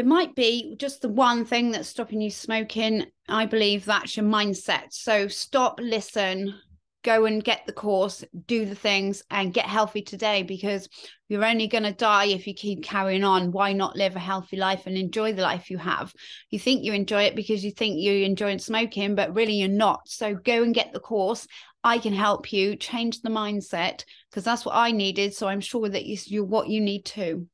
there might be just the one thing that's stopping you smoking. I believe that's your mindset. So stop, listen, go and get the course, do the things, and get healthy today because you're only going to die if you keep carrying on. Why not live a healthy life and enjoy the life you have? You think you enjoy it because you think you're enjoying smoking, but really you're not. So go and get the course. I can help you change the mindset because that's what I needed. So I'm sure that you, you're what you need too.